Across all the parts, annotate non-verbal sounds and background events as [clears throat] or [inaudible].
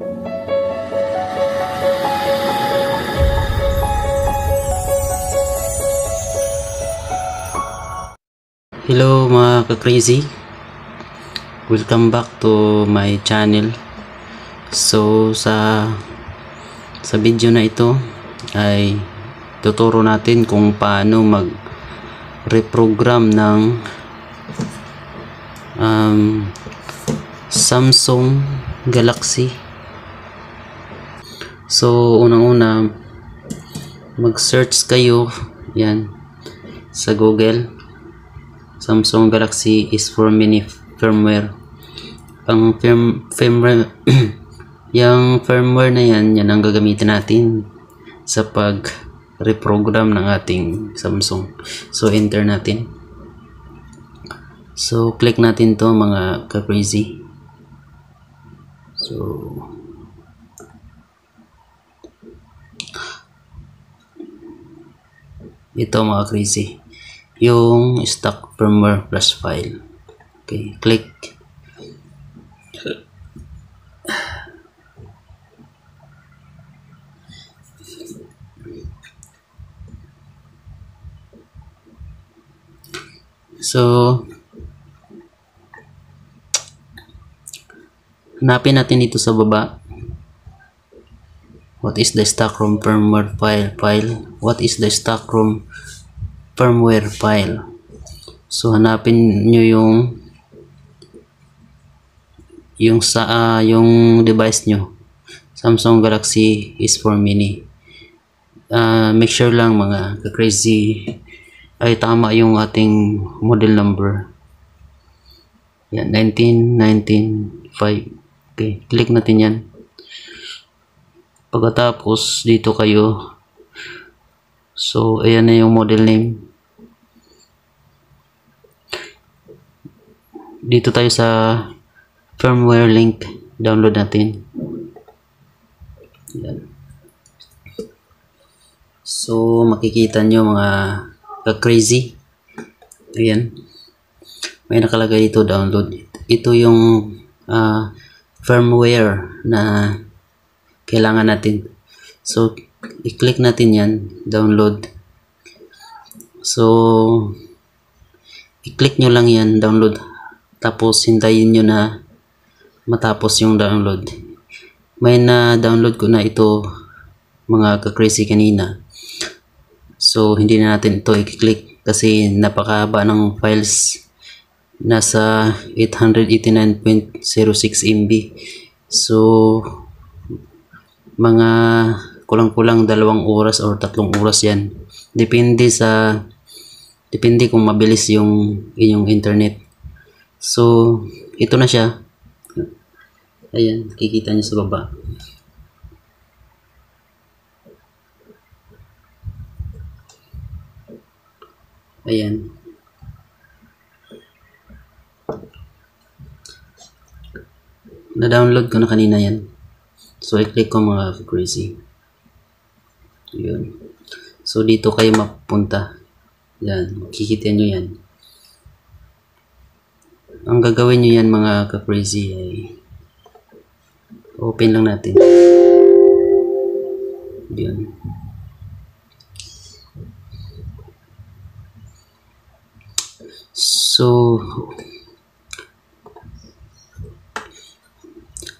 Hello mga ka-crazy. Welcome back to my channel. So sa sa video na ito ay tuturo natin kung paano mag reprogram ng um, Samsung Galaxy So unang-una mag-search kayo yan sa Google Samsung Galaxy is for mini firmware. Ang firm, firmware, [clears throat] yung firmware na yan, yan ang gagamitin natin sa pag reprogram ng ating Samsung. So, enter natin. So, click natin to mga ka-crazy. So, ito mga crazy yung stock firmware plus file. Okay, click. So, hanapin natin dito sa baba. What is the stock room firmware file? File. What is the stock room firmware file. So hanapin niyo yung yung sa uh, yung device nyo. Samsung Galaxy S4 Mini. Uh, make sure lang mga ka-crazy ay tama yung ating model number. Yan, 19195. Okay, click natin yan. Pagkatapos, dito kayo. So, ayan na yung model name. dito tayo sa firmware link download natin Yan. so makikita nyo mga ka-crazy ayan may nakalagay dito download ito yung uh, firmware na kailangan natin. So i-click natin yan download. So i-click nyo lang yan download. Tapos hintayin nyo na matapos yung download. May na download ko na ito mga ka-crazy kanina. So hindi na natin ito i-click kasi napakahaba ng files. Nasa 889.06 MB so mga kulang-kulang dalawang oras or tatlong oras yan depende sa depende kung mabilis yung inyong internet So, ito na siya. Ayan, kikita niyo sa baba. Ayan. Na-download ko na kanina yan. So, i-click ko mga crazy. Ayan. So, dito kayo mapunta. Yan, kikita nyo yan ang gagawin nyo yan mga ka-crazy ay open lang natin yun so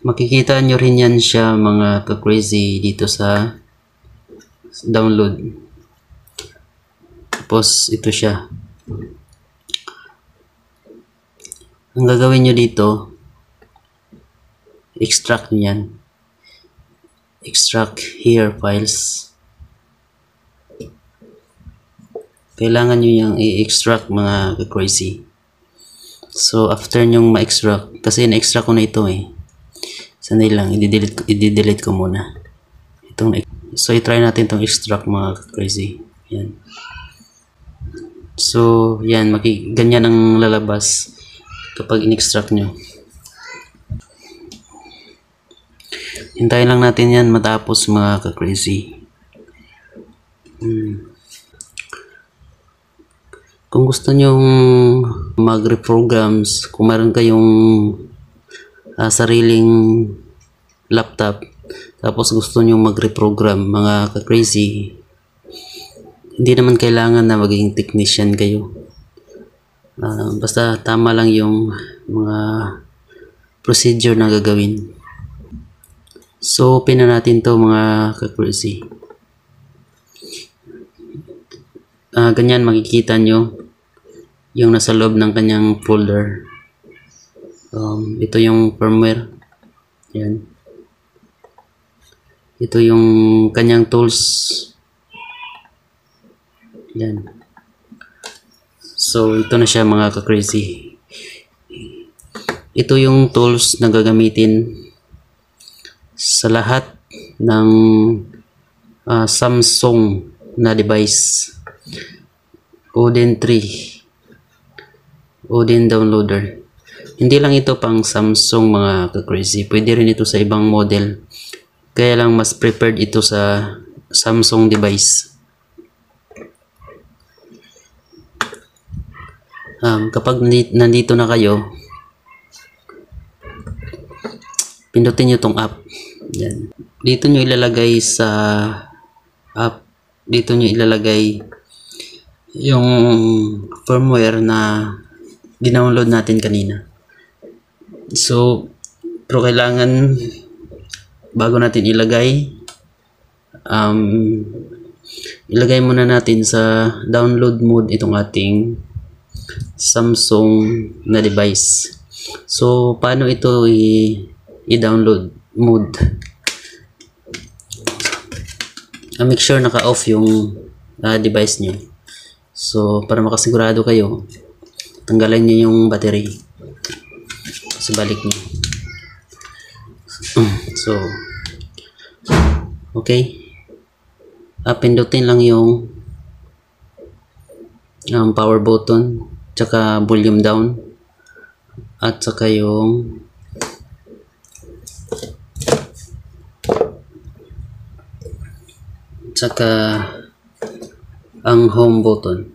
makikita nyo rin yan siya mga ka-crazy dito sa download. Tapos ito siya. Ang gagawin nyo dito extract nyo yan. Extract here files. Kailangan nyo yung i-extract mga crazy so after nyong ma-extract kasi na-extract ko na ito eh sanay lang i-delete, i-delete ko muna itong so i-try natin itong extract mga crazy yan so yan maki ganyan ang lalabas kapag in-extract nyo. Hintayin lang natin yan matapos mga ka-crazy. Hmm. Kung gusto nyo mag-reprograms, kung meron kayong uh, sariling laptop. Tapos gusto nyo mag-reprogram mga ka-crazy. Hindi naman kailangan na maging technician kayo. Ah, basta tama lang yung mga procedure na gagawin. So open na natin to mga ka-crazy. Ah, ganyan makikita nyo yung nasa loob ng kanyang folder um, ito yung firmware. Yan. Ito yung kanyang tools. Yan. So ito na siya mga ka-crazy. Ito yung tools na gagamitin sa lahat ng ah, Samsung na device. Odin 3 Odin downloader hindi lang ito pang Samsung mga ka-crazy. Pwede rin ito sa ibang model. Kaya lang mas prepared ito sa Samsung device. Um, kapag nandi- nandito na kayo pindutin nyo tong app. Yan. dito nyo ilalagay sa app. Dito nyo ilalagay yung firmware na dinownload natin kanina so pero kailangan bago natin ilagay um, ilagay muna natin sa download mode itong ating Samsung na device so paano ito i-download mode Ah, make sure naka-off yung ah, device nyo. So, para makasigurado kayo, tanggalan nyo yung battery. Sa balik nyo. [clears throat] So, okay. Ah, pindutin lang yung um, power button, tsaka volume down, at saka yung tsaka ang home button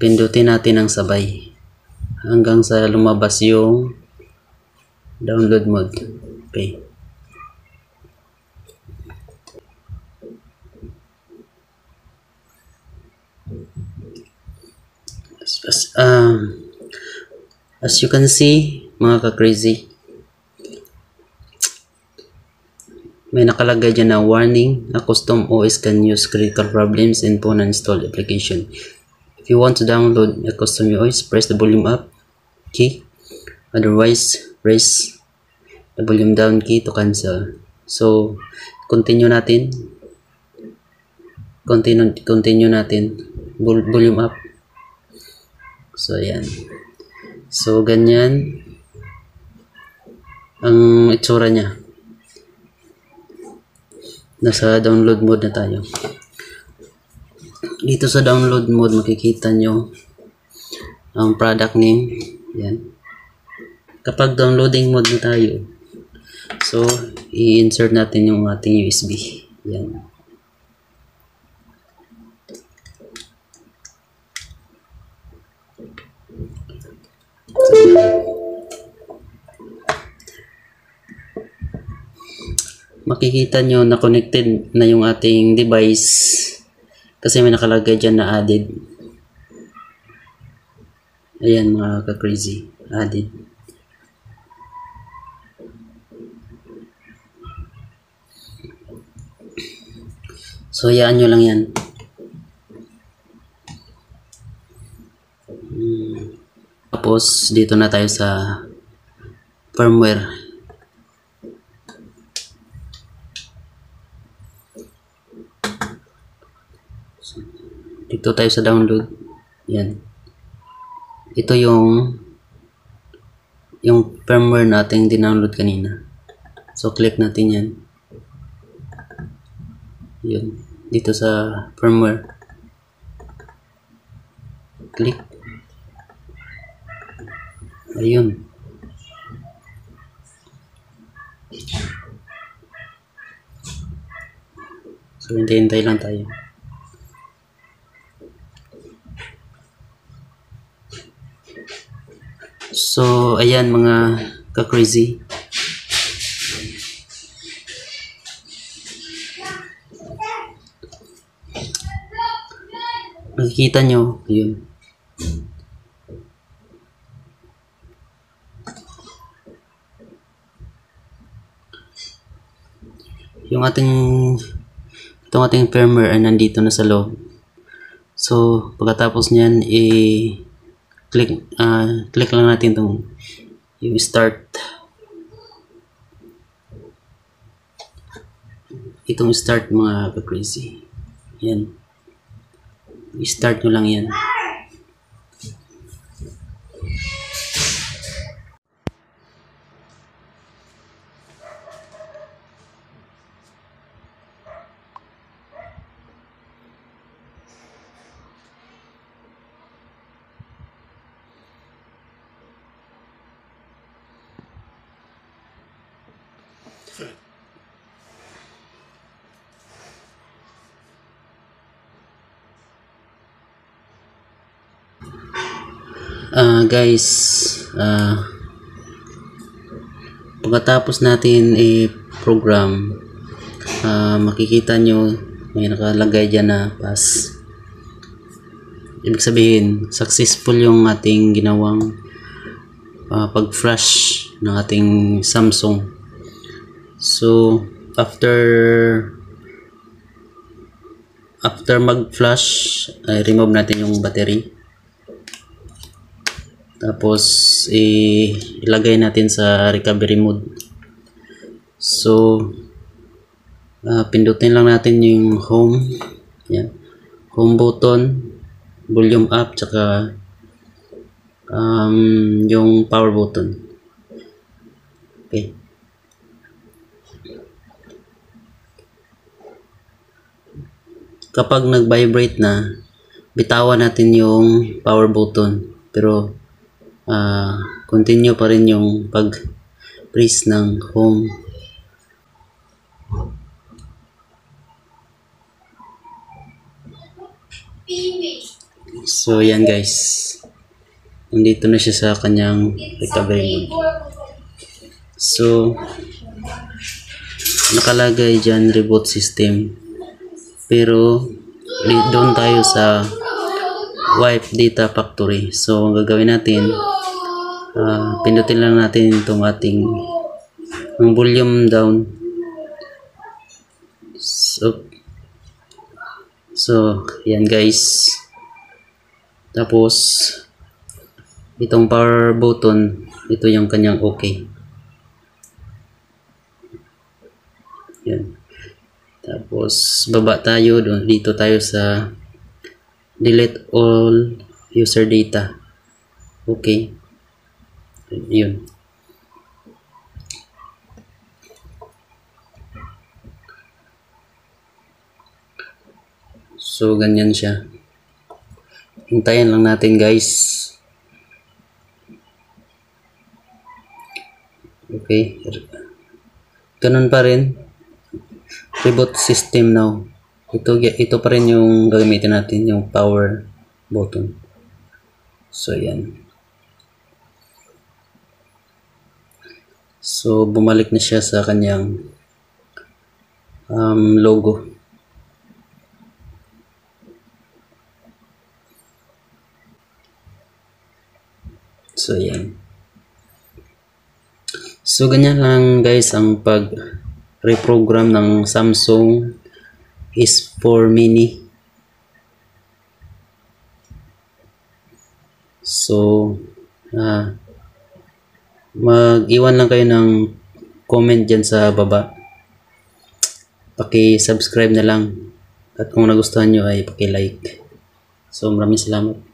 pindutin natin ang sabay hanggang sa lumabas yung download mode okay as, um, as you can see mga ka-crazy May nakalagay dyan na warning, a custom OS can use critical problems in phone uninstalled application. If you want to download a custom OS, press the volume up key. Otherwise, press the volume down key to cancel. So, continue natin. Continue, continue natin. Vol- Volume up. So, ayan. So, ganyan ang itsura niya nasa download mode na tayo dito sa download mode makikita nyo ang product name yan kapag downloading mode na tayo so i-insert natin yung ating USB yan. Makikita nyo na connected na yung ating device kasi may nakalagay dyan na added. Ayan mga ka-crazy. Added so hayaan nyo lang yan. Tapos dito na tayo sa firmware. Dito tayo sa download. Yan. Ito yung yung firmware natin dinownload kanina. So click natin yan. Yun dito sa firmware. Click. Ayun. So hintay-hintay lang tayo. So, ayan mga ka-crazy. Makikita nyo, yun. Yung ating itong ating firmware ay nandito na sa loob. So, pagkatapos niyan, i-click ah, click lang natin itong yung start itong start mga ka-crazy. Yan. I-start nyo lang yan. Ah, guys, ah pagkatapos natin i-program, ah, makikita nyo may nakalagay dyan na pass. Ibig sabihin, successful yung ating ginawang ah, pag-flash ng ating Samsung. So, after after mag-flash, ay remove natin yung battery. Tapos, ilagay natin sa recovery mode. So, ah, pindutin lang natin yung home. Yan. Home button, volume up, tsaka um, yung power button. Okay. Kapag nag-vibrate na, bitawan natin yung power button. Pero, ah continue pa rin yung pag-press ng home. So, yan guys. Nandito na siya sa kanyang recovery mode. So, nakalagay dyan reboot system. Pero, doon tayo sa wipe data factory. So, ang gagawin natin, ah, pindutin lang natin itong ating ang volume down. So, so yan guys. Tapos, itong power button, ito yung kanyang okay. Yan. Tapos, baba tayo. Dito tayo sa delete all user data. Okay. Yun. So, ganyan siya. Hintayin lang natin guys. Okay. Ganun pa rin. Reboot system now. Ito, ito pa rin yung gagamitin natin, yung power button. So, yan. So, bumalik na siya sa kanyang um, logo. So, yan. So, ganyan lang guys ang pag reprogram ng Samsung S4 Mini. So, ah, mag-iwan lang kayo ng comment dyan sa baba. Paki-subscribe na lang. At kung nagustuhan nyo ay paki-like. So, maraming salamat.